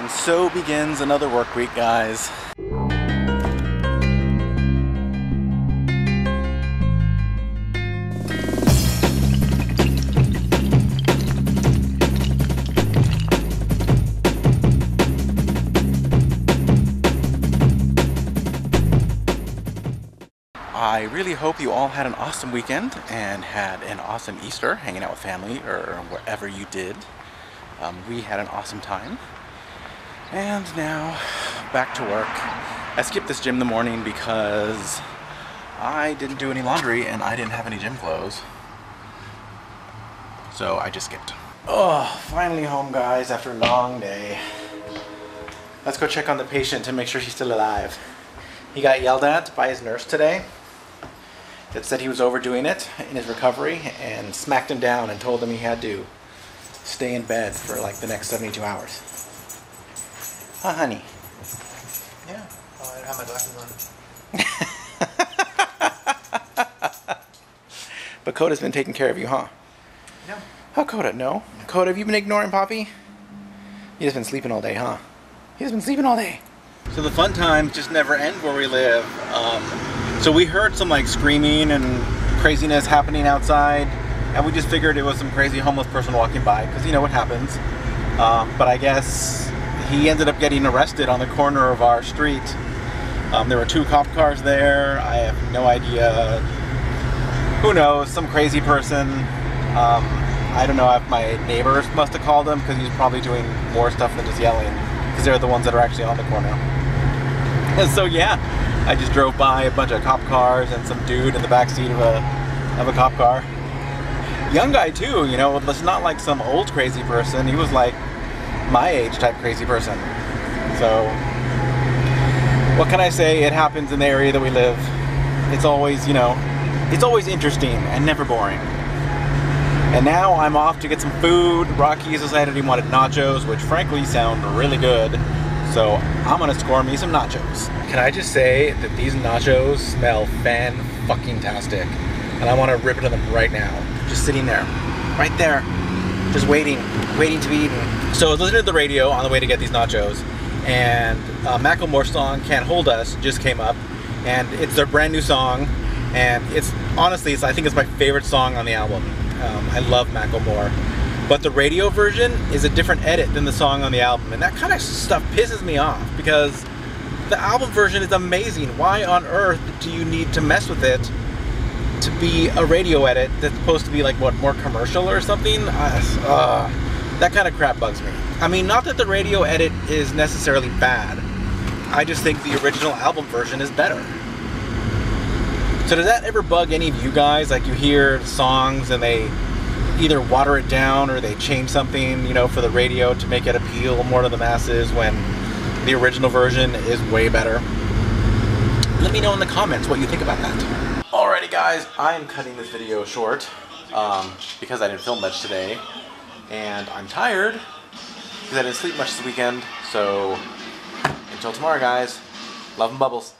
And so begins another work week, guys. I really hope you all had an awesome weekend and had an awesome Easter hanging out with family or wherever you did. Um, we had an awesome time. And now back to work. I skipped this gym in the morning because I didn't do any laundry and I didn't have any gym clothes. So I just skipped. Oh, finally home guys after a long day. Let's go check on the patient to make sure he's still alive. He got yelled at by his nurse today that said he was overdoing it in his recovery and smacked him down and told him he had to stay in bed for like the next 72 hours. Huh, honey? Yeah. Oh, I don't have my glasses on. But Coda's been taking care of you, huh? No. How Coda? No. Coda, have you been ignoring Poppy? He just been sleeping all day, huh? He's been sleeping all day. So the fun times just never end where we live. Um, so we heard some like screaming and craziness happening outside, and we just figured it was some crazy homeless person walking by because you know what happens. Um, but I guess he ended up getting arrested on the corner of our street. Um, there were two cop cars there. I have no idea. Who knows? Some crazy person. Um, I don't know if my neighbors must have called him because he's probably doing more stuff than just yelling because they're the ones that are actually on the corner. And so yeah, I just drove by a bunch of cop cars and some dude in the back seat of a of a cop car. Young guy too, you know, it's not like some old crazy person. He was like my age type crazy person. So what can I say? It happens in the area that we live. It's always, you know, it's always interesting and never boring. And now I'm off to get some food. Rocky has decided he wanted nachos, which frankly sound really good. So I'm gonna score me some nachos. Can I just say that these nachos smell fan fucking tastic, and I want to rip into them right now. Just sitting there, right there, just waiting, waiting to be eaten. So I was listening to the radio on the way to get these nachos, and uh, Macklemore's song "Can't Hold Us" just came up, and it's their brand new song, and it's honestly, it's, I think it's my favorite song on the album. Um, I love Macklemore. But the radio version is a different edit than the song on the album, and that kind of stuff pisses me off because the album version is amazing. Why on earth do you need to mess with it to be a radio edit that's supposed to be like what more commercial or something? Uh, that kind of crap bugs me. I mean, not that the radio edit is necessarily bad. I just think the original album version is better. So does that ever bug any of you guys? Like you hear songs and they either water it down or they change something, you know, for the radio to make it appeal more to the masses when the original version is way better. Let me know in the comments what you think about that. Alrighty guys, I'm cutting this video short um, because I didn't film much today and I'm tired because I didn't sleep much this weekend. So until tomorrow guys, love and bubbles.